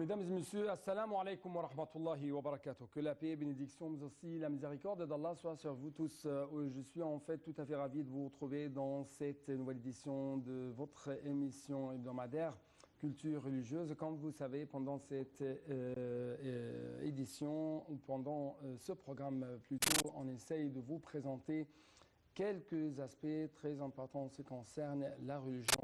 Mesdames et messieurs, assalamu alaikum wa rahmatullahi wa barakatuh. Que la paix, bénédiction, mais aussi la miséricorde d'Allah soit sur vous tous. Euh, Je suis en fait tout à fait ravi de vous retrouver dans cette nouvelle édition de votre émission hebdomadaire Culture religieuse. Comme vous savez, pendant cette euh, euh, édition, ou pendant ce programme plutôt, on essaye de vous présenter quelques aspects très importants en ce qui concerne la religion.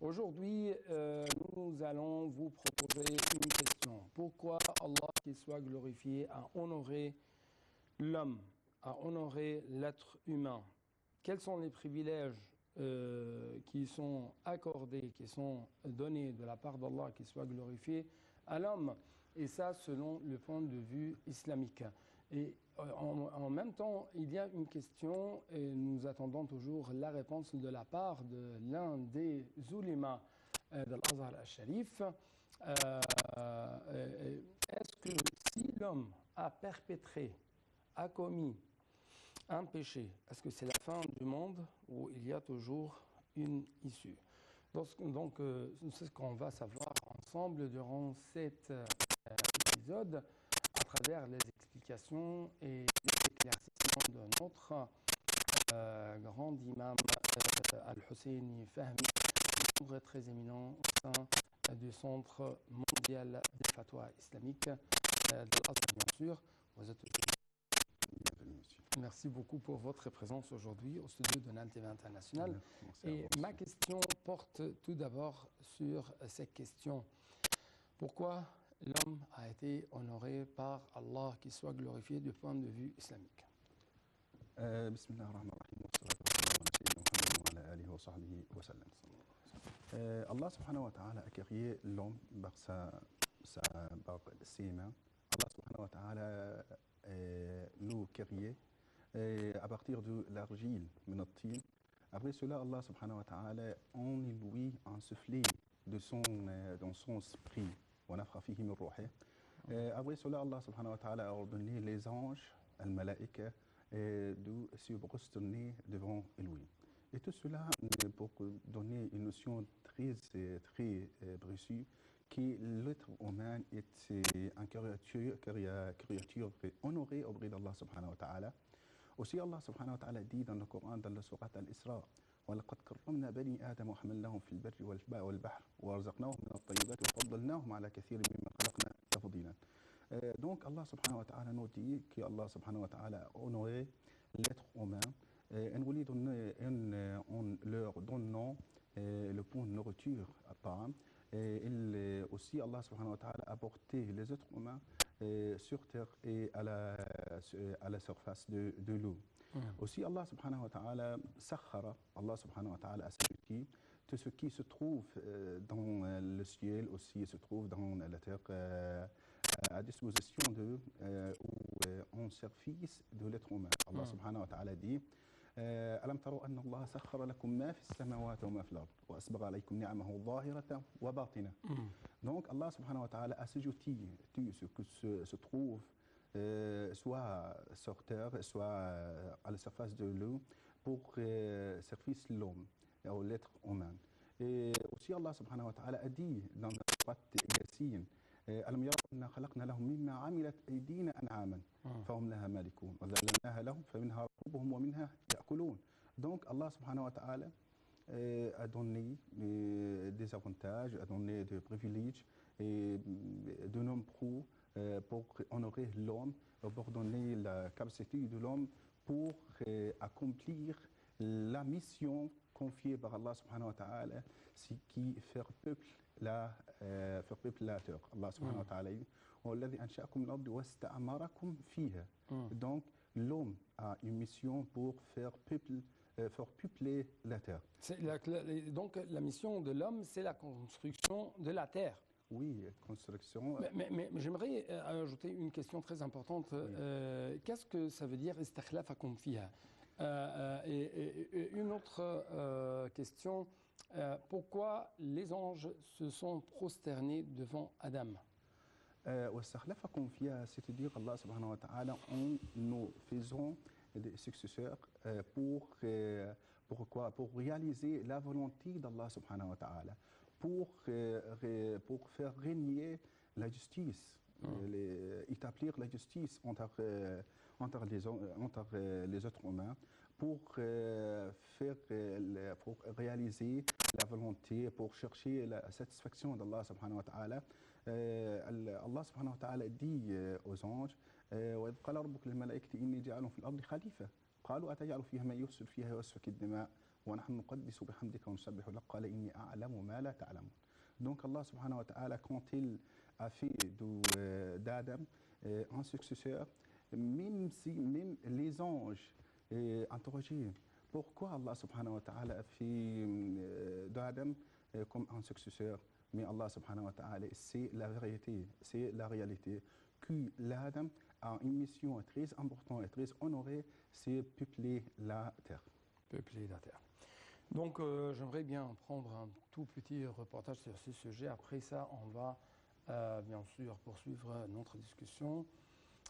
Aujourd'hui, euh, nous allons vous proposer une question. Pourquoi Allah, qu'il soit glorifié, a honoré l'homme, a honoré l'être humain? Quels sont les privilèges euh, qui sont accordés, qui sont donnés de la part d'Allah, qui soit glorifié à l'homme? Et ça, selon le point de vue islamique. Et euh, en, même temps, il y a une question et nous attendons toujours la réponse de la part de l'un des oulémas euh, de l'Azhar al-Sharif. Euh, euh, Est-ce que si l'homme a perpétré, a commis un péché, est-ce que c'est la fin du monde ou il y a toujours une issue? Donc, donc c'est ce qu'on va savoir ensemble durant cet épisode à travers les et les éclaircissements de notre euh, grand imam euh, Al-Husseini Fahmi, membre très éminent au sein euh, du Centre mondial des fatwas islamiques euh, de l'Azhar, bien sûr. Vous êtes Merci beaucoup pour votre présence aujourd'hui au studio de NANTV International. Et ma question porte tout d'abord sur cette question. Pourquoi l'homme a été honoré par Allah, qui soit glorifié du point de vue islamique. Euh. Euh, Allah subhanahu wa ta'ala a créé l'homme par, sa, sa, ses mains. Allah subhanahu wa ta'ala euh, à partir de l'argile, Après cela, Allah subhanahu wa ta'ala en lui de son, dans son esprit. ونفخ فيه من روحه Après cela, Allah subhanahu wa ta'ala a ordonné les anges, al-malaïka, de se prosterner devant lui. Et tout cela pour donner une notion très, très précise que l'être humain est une créature, créature honorée auprès d'Allah subhanahu wa ta'ala. Aussi Allah subhanahu wa ta'ala dit dans le Coran, dans la sourate Al-Isra, ولقد كرمنا بني آدم وحملناهم في البر والبحر ورزقناهم من الطيبات وفضلناهم على كثير مما خلقنا تفضيلا. دونك الله سبحانه وتعالى نودي كي الله سبحانه وتعالى اونوري لتر اومان ان ولي دون ان اون لور دون نو لو بون نورتور الطعام ال اوسي الله سبحانه وتعالى ابورتي لي زوتر اومان سور تير اي على على سورفاس دو لو Mmh. Aussi, Allah subhanahu wa ta'ala sakhara, Allah subhanahu wa ta'ala a servi tout ce qui se trouve dans le ciel aussi se trouve dans la terre à disposition de ou en service de l'être humain. Allah subhanahu wa ta'ala dit ألم تروا أن الله سخر لكم ما في السماوات وما في الأرض وأسبغ عليكم نعمه ظاهرة وباطنة. Donc Allah subhanahu wa ta'ala a ce qui se, trouve euh, soit sur terre, soit euh, à la surface de l'eau, pour euh, service l'homme, ou l'être humain. Et aussi Allah subhanahu wa ta'ala a dit dans la sourate Yassine, ألم يروا أنا خلقنا لهم مما عملت أيدينا أنعاما فهم لها مالكون وذللناها لهم فمنها ركوبهم ومنها يأكلون. Donc Allah subhanahu wa ta'ala a donné des avantages, a donné des privilèges et de nombreux pour honorer l'homme, pour donner la capacité de l'homme pour accomplir la mission confiée par Allah subhanahu wa ta'ala, c'est qui faire peuple la, faire peuple la terre. Allah subhanahu wa ta'ala dit والذي أنشأكم من الأرض واستعمركم فيها. Donc l'homme a une mission pour faire peuple faire peupler la terre. La, donc la mission de l'homme, c'est la construction de la terre. oui, construction. Euh. Mais, j'aimerais euh, ajouter une question très importante. Euh, qu'est-ce que ça veut dire istakhlaf akumfiha et, une autre question. pourquoi les anges se sont prosternés devant Adam? C'est-à-dire Allah subhanahu wa ta'ala, nous faisons des successeurs pour, pour réaliser la volonté d'Allah subhanahu wa ta'ala pour, euh, pour faire régner la justice, Mm. euh, les- établir la justice entre, euh, entre, les, hom- entre euh, les êtres humains, pour, euh, faire, euh, le- pour réaliser la volonté, pour chercher la satisfaction d'Allah subhanahu wa ta'ala. Euh, ال- Allah subhanahu wa ta'ala dit euh, aux anges euh, وإذ قال ربك للملائكة إني جاعل في الأرض خليفة قالوا أتجعل فيها من يفسد فيها ويسفك الدماء ونحن نقدس بحمدك ونسبح لك قال إني أعلم ما لا تعلمون Donc Allah subhanahu wa ta'ala, quand il a fait de, euh, d'Adam euh, un successeur, même si même les anges euh, interrogeaient pourquoi Allah subhanahu wa ta'ala a fait euh, d'Adam euh, comme un successeur, mais Allah subhanahu wa ta'ala, c'est la vérité, c'est la réalité, que l'Adam a une mission très importante et très honorée, c'est peupler la terre. peuplé la terre. Donc euh, j'aimerais bien prendre un tout petit reportage sur ce sujet. Après ça, on va euh, bien sûr poursuivre notre discussion,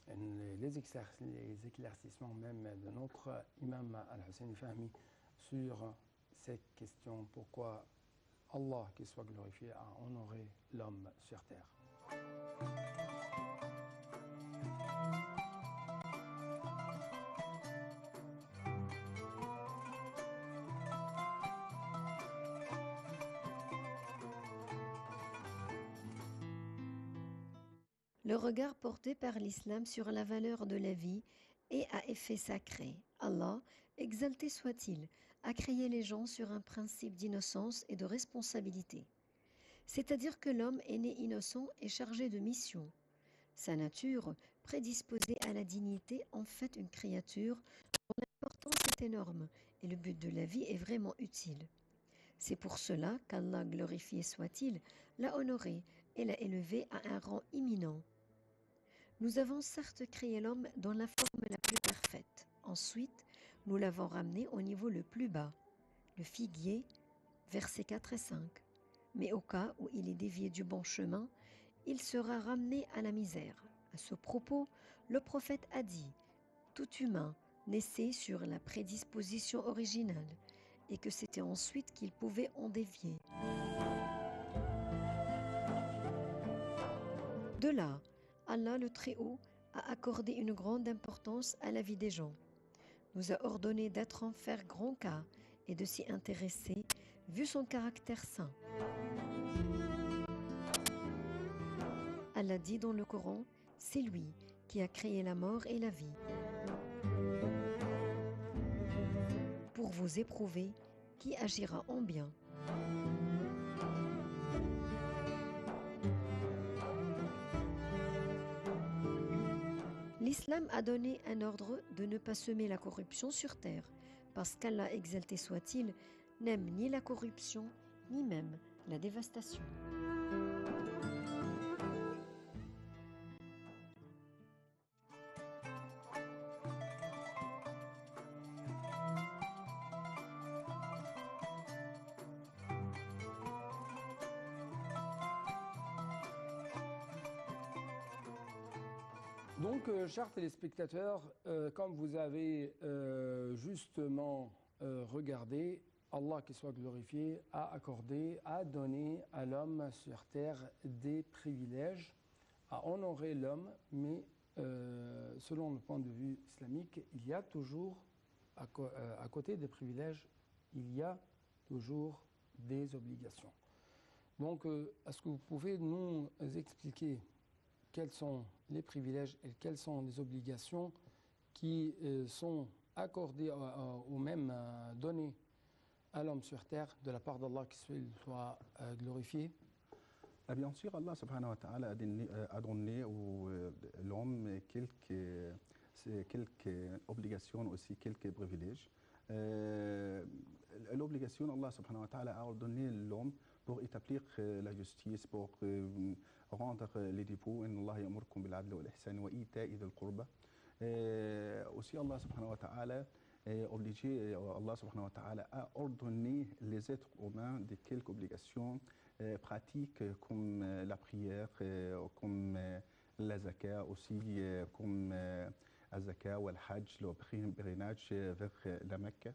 les, les éclair- les éclaircissements même de notre imam Al-Hussein Fahmi sur ces questions. Pourquoi Allah, qu'il soit glorifié, a honoré l'homme sur terre. Le regard porté par l'islam sur la valeur de la vie est à effet sacré. Allah, exalté soit-il, a créé les gens sur un principe d'innocence et de responsabilité. C'est-à-dire que l'homme est né innocent et chargé de mission. Sa nature, prédisposée à la dignité, en fait une créature dont l'importance est énorme et le but de la vie est vraiment utile. C'est pour cela qu'Allah, glorifié soit-il, l'a honoré et l'a élevé à un rang imminent. Nous avons certes créé l'homme dans la forme la plus parfaite. Ensuite, nous l'avons ramené au niveau le plus bas, le figuier, versets 4 et 5. Mais au cas où il est dévié du bon chemin, il sera ramené à la misère. À ce propos, le prophète a dit Tout humain naissait sur la prédisposition originale et que c'était ensuite qu'il pouvait en dévier. De là, Allah le Très-Haut a accordé une grande importance à la vie des gens, nous a ordonné d'être en faire grand cas et de s'y intéresser, vu son caractère saint. Allah dit dans le Coran, c'est lui qui a créé la mort et la vie. Pour vous éprouver qui agira en bien. L'islam a donné un ordre de ne pas semer la corruption sur terre, parce qu'Allah exalté soit-il n'aime ni la corruption, ni même la dévastation. Chers téléspectateurs, euh, comme vous avez euh, justement euh, regardé, Allah, qui soit glorifié, a accordé, a donné à l'homme sur terre des privilèges, a honoré l'homme, mais selon le point de vue islamique, il y a toujours, à, à côté des privilèges, il y a toujours des obligations. Donc, est-ce que vous pouvez nous expliquer quels sont les privilèges et quelles sont les obligations qui euh, sont accordées ou même euh, données à l'homme sur terre de la part d'Allah qui soit, euh, glorifié Ah, Bien sûr, Allah subhanahu wa ta'ala a donné, euh, l'homme quelques, quelques obligations, aussi quelques privilèges. L'obligation, Allah subhanahu wa ta'ala a donné l'homme pour établir la justice, pour euh, les dépôts. إن الله يأمركم بالعدل والإحسان وإيتاء ذي القربى. Euh, Aussi, Allah subhanahu wa ta'ala est obligé, euh, Allah subhanahu wa ta'ala a ordonné les êtres humains de quelques obligations euh, pratiques euh, comme euh, la prière, euh, comme euh, la zakat, aussi euh, comme euh, la zakat ou le hajj, le pèlerinage euh, vers euh, la Mecque.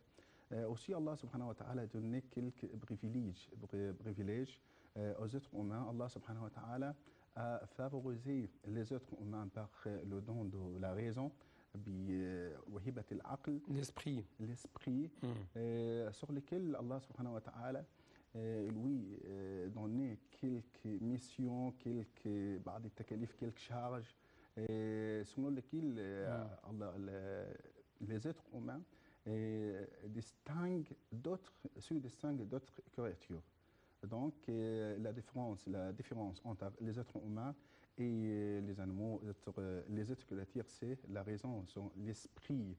Euh, aussi, Allah subhanahu wa ta'ala a donné quelques privilèges, pri- privilèges euh, Euh, aux êtres humains, Allah subhanahu wa ta'ala a favorisé les êtres humains par euh, le don de la raison, euh, l'esprit, l'esprit hmm. sur lequel Allah subhanahu wa ta'ala euh, lui euh, donnait quelques missions, quelques, bah, quelques charges, selon lesquelles hmm. les êtres humains distinguent d'autres, se distinguent d'autres créatures. Donc euh, la différence, la différence entre les êtres humains et euh, les animaux, euh, les êtres créatures, c'est la raison, c'est l'esprit.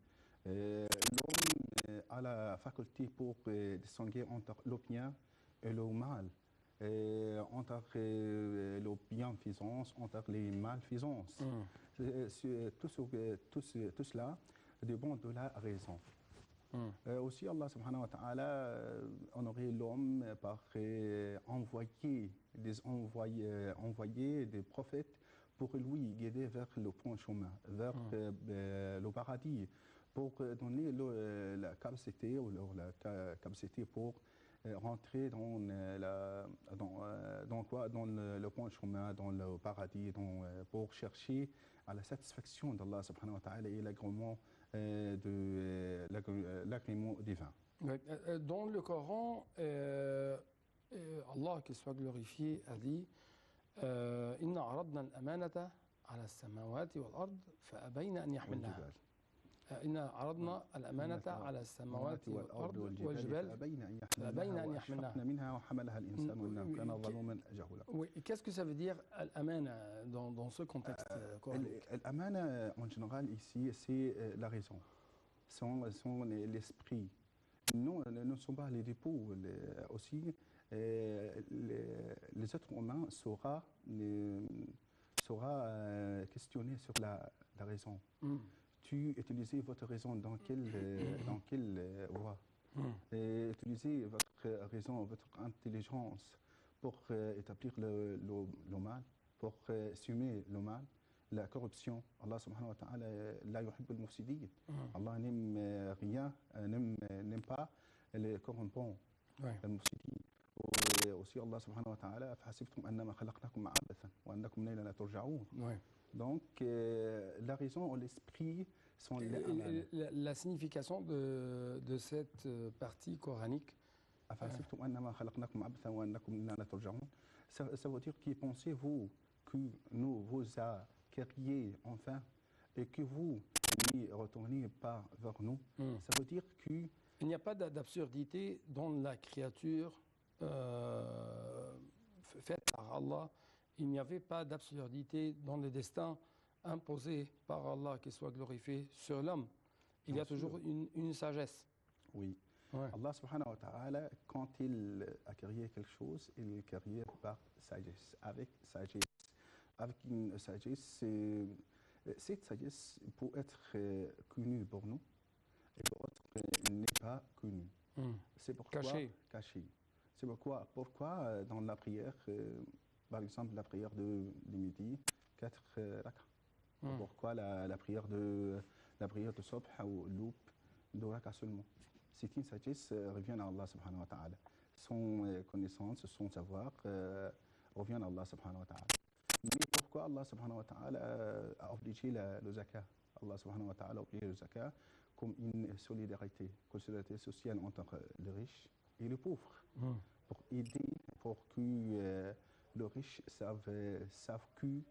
Euh, L'homme euh, a la faculté pour euh, distinguer entre le bien et le mal, euh, entre euh, le bienfaisance, entre les malfaisances. Mm. Tout, tout cela dépend de la raison. Euh, aussi, Allah subhanahu wa ta'ala euh, honorait l'homme par euh, envoyer, des envoyer, euh, envoyer des prophètes pour lui guider vers le bon chemin, vers euh, euh, le paradis, pour donner le- la capacité ou la ca- capacité pour rentrer dans, la, dans, dans quoi dans le, le bon chemin, dans le paradis, dans, pour chercher à la satisfaction d'Allah subhanahu wa ta'ala et l'agrément de euh, l'agré- euh, l'agrément divin. Ouais, euh, euh, Dans le Coran, euh, euh, Allah, qu'il soit glorifié, a dit euh, إن عرضنا الأمانة على السماوات والأرض فأبين أن يحملنها والجبال. آه، إن عرضنا الأمانة على السماوات والأرض والجبال فأبين أن فأبين أن يحملنها يحملنها. وأشفقن منها وحملها الإنسان Mm, إنه كان mm, ظلوما جهولا. Oui, et qu'est-ce que ça veut dire Al-Amana dans, dans ce contexte euh, coranique El- L'amana, en général, ici, c'est euh, la raison, c'est c'est l'esprit. Nous euh, ne sommes pas les dépôts. les- aussi, euh, les, les êtres humains sera, sera euh, questionné sur la, la raison. Mm, Tu utilisez votre raison dans quelle, euh, dans quelle euh, voie mm, et utilisez votre raison, votre intelligence pour euh, établir le, le- le mal, pour euh, assumer le mal, la corruption. Allah subhanahu wa ta'ala, euh, la yuhibbu al-mufsidin. mm. Allah n'aime euh, rien, euh, n'aime euh, n'aime pas les corrompants, Ouais. المفسدين. وأوصي الله سبحانه وتعالى أفحسبتم أنما خلقناكم عبثا وأنكم إلينا لا ترجعون. Ouais. Donc, euh, la raison et l'esprit sont les la, la, la, signification de, de, cette euh, partie coranique. Euh, ça, ça veut dire qui pensez-vous que nous vous a créé enfin et que vous n'y retournez pas vers nous? Mm. Ça veut dire que il n'y a pas d'absurdité dans la créature euh, faite par Allah il n'y avait pas d'absurdité dans le destin imposé par Allah, qu'il soit glorifié, sur l'homme. Il y a sûr. toujours une, une sagesse. oui, Ouais. Allah subhanahu wa ta'ala, quand il a créé quelque chose, il l'a créé par sagesse, avec sagesse. Avec une sagesse, cette sagesse peut être euh, connue pour nous et pour autres n'est pas connue. Mm. C'est pourquoi Caché. caché. C'est pourquoi, pourquoi euh, dans la prière, euh, par exemple la prière de, de midi, quatre euh, rak'ah. Mm. Pourquoi la, la prière de la prière de Subh ou Loup, deux rak'ah seulement? C'est une sagesse euh, revient à Allah subhanahu wa ta'ala. Son euh, connaissance, son savoir euh, revient à Allah subhanahu wa ta'ala. Mais pourquoi Allah subhanahu wa ta'ala a obligé la- le zakat? Allah subhanahu wa ta'ala a obligé le zakat comme une solidarité, une solidarité sociale entre les riches et les pauvres, Mm. pour aider, pour que euh, les riches savent, savent que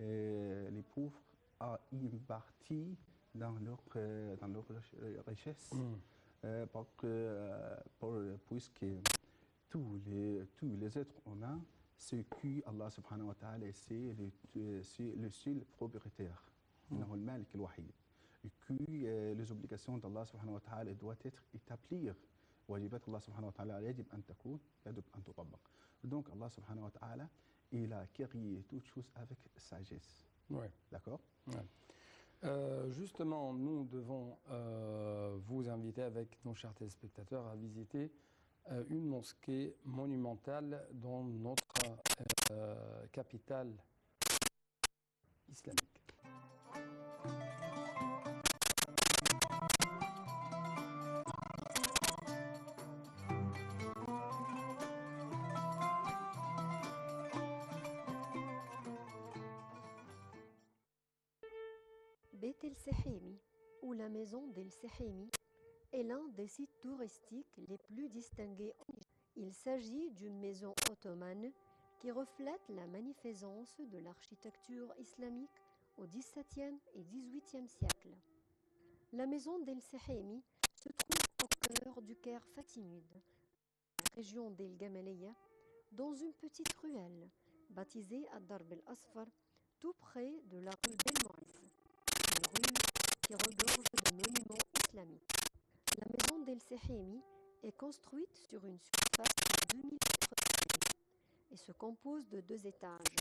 euh, les pauvres ont une partie dans leur, euh, dans leur euh, richesse. Mm. Parce que, puisque tous les, tous les êtres humains, ce que Allah subhanahu wa ta'ala, c'est le, le seul propriétaire. Mm. Et que les obligations d'Allah subhanahu wa ta'ala doivent être établies واجبات الله سبحانه وتعالى يجب أن تكون يجب أن تطبق. Donc Allah subhanahu wa ta'ala, il a créé toutes choses avec sagesse. Ouais. D'accord Euh, justement, nous devons euh, vous inviter avec nos chers téléspectateurs à visiter euh, une mosquée monumentale dans notre euh, capitale islamique. Sehemi, ou la maison d'El Sehemi, est l'un des sites touristiques les plus distingués en. Il s'agit d'une maison ottomane qui reflète la magnificence de l'architecture islamique au XVIIe et XVIIIe siècle. La maison d'El Sehemi se trouve au cœur du Caire fatimide, région d'El Gamaleya, dans une petite ruelle baptisée Ad-Darb el-Asfar, tout près de la rue Bel qui. La maison d'El Sehemi est construite sur une surface de 2000 mètres et se compose de deux étages.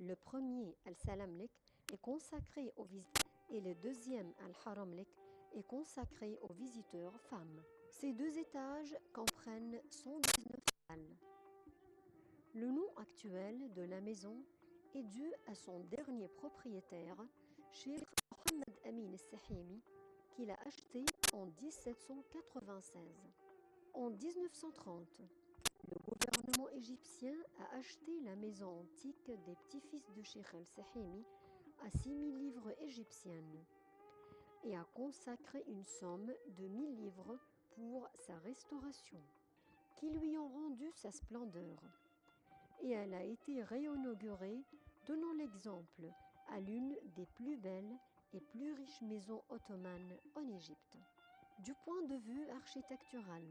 Le premier, Al-Salamlik, est consacré aux visiteurs et le deuxième, Al-Haramlik, est consacré aux visiteurs femmes. Ces deux étages comprennent 119 salles. Le nom actuel de la maison est dû à son dernier propriétaire, Sheikh Mohamed Amin al-Sahimi, qu'il a acheté en 1796. En 1930, le gouvernement égyptien a acheté la maison antique des petits-fils de Sheikh al-Sahimi à 6 000 livres égyptiennes et a consacré une somme de 1000 livres pour sa restauration, qui lui ont rendu sa splendeur. Et elle a été réinaugurée, donnant l'exemple à l'une des plus belles plus riches maisons ottomanes en Égypte. Du point de vue architectural,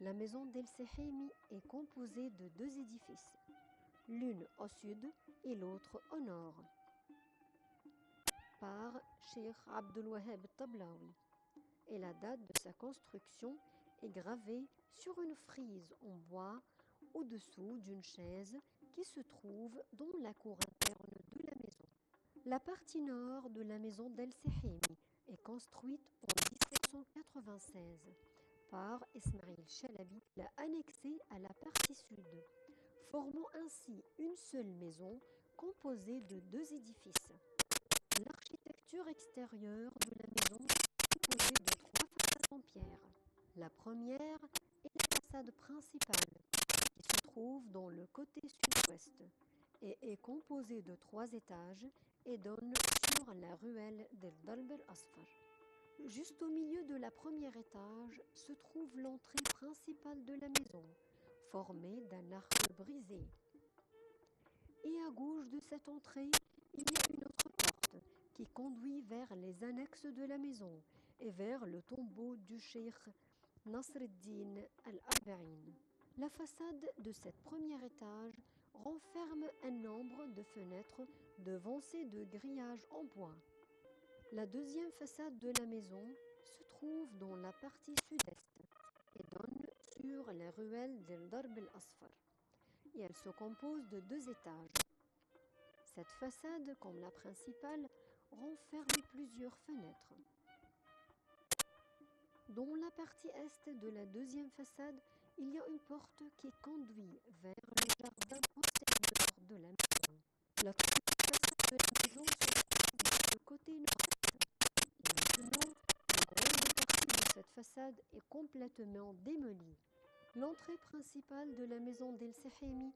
la maison d'El Sehemi est composée de deux édifices, l'une au sud et l'autre au nord par Sheikh Abdul Wahab Tablawi et la date de sa construction est gravée sur une frise en bois au-dessous d'une chaise qui se trouve dans la cour interne. La partie nord de la maison d'El Sehemi est construite en 1796 par Ismail Chalabi, l'a annexée à la partie sud, formant ainsi une seule maison composée de deux édifices. L'architecture extérieure de la maison est composée de trois façades en pierre. La première est la façade principale, qui se trouve dans le côté sud-ouest et est composée de trois étages et donne sur la ruelle del Dalb asfar Juste au milieu de la première étage se trouve l'entrée principale de la maison, formée d'un arc brisé. Et à gauche de cette entrée, il y a une autre porte qui conduit vers les annexes de la maison et vers le tombeau du cheikh Nasreddin al-Arba'in. La façade de cette premier étage renferme un nombre de fenêtres devancées de grillages en bois. La deuxième façade de la maison se trouve dans la partie sud-est et donne sur les ruelles del Darb el-Asfar. Et elle se compose de deux étages. Cette façade, comme la principale, renferme plusieurs fenêtres. Dans la partie est de la deuxième façade, il y a une porte qui conduit vers le jardin postérieur de la maison. La côté nord-est. Maintenant, partie de cette façade est complètement démolie. L'entrée principale de la maison d'El Sehemi